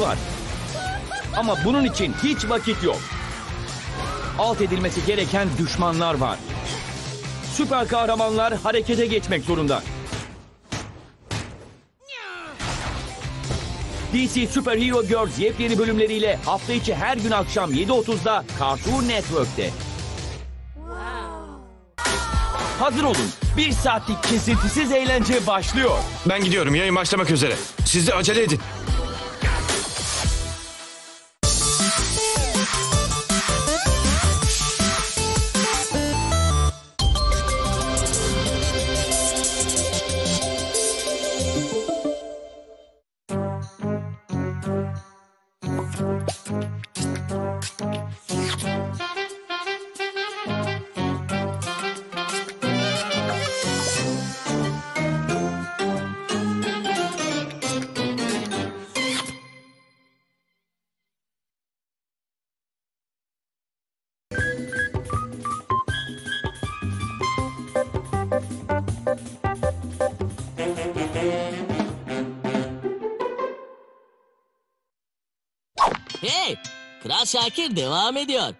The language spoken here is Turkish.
var. Ama bunun için hiç vakit yok. Alt edilmesi gereken düşmanlar var. Süper kahramanlar harekete geçmek zorunda. DC Super Hero Girls yepyeni bölümleriyle hafta içi her gün akşam 7.30'da Cartoon Network'te. Hazır olun. Bir saatlik kesintisiz eğlence başlıyor. Ben gidiyorum yayın başlamak üzere. Siz de acele edin. Hey! Kral Şakir devam ediyor.